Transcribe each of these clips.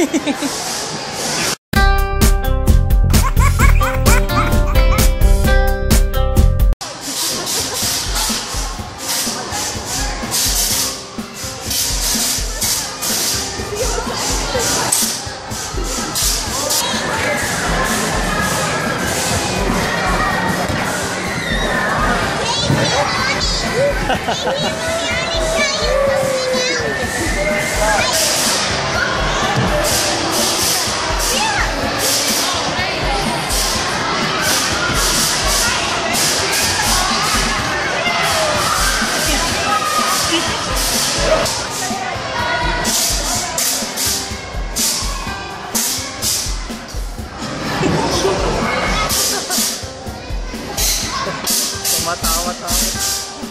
Ha ha ha ha! Matar, matar.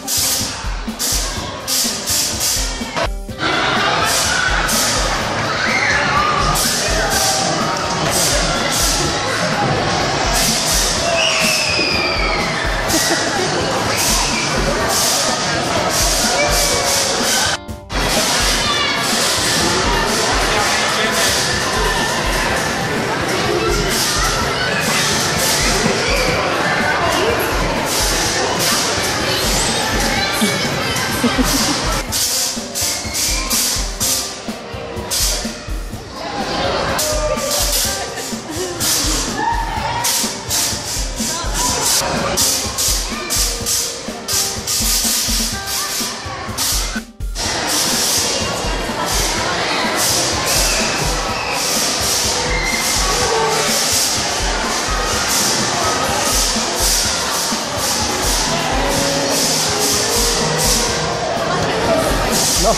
No,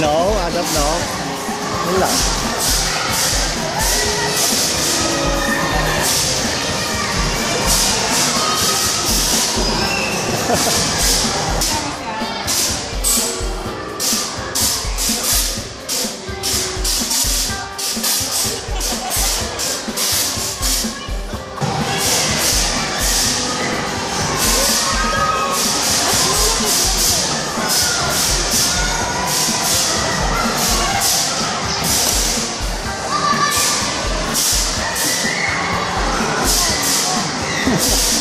no, I don't know. Đúng là. Ha ha ha. Peace.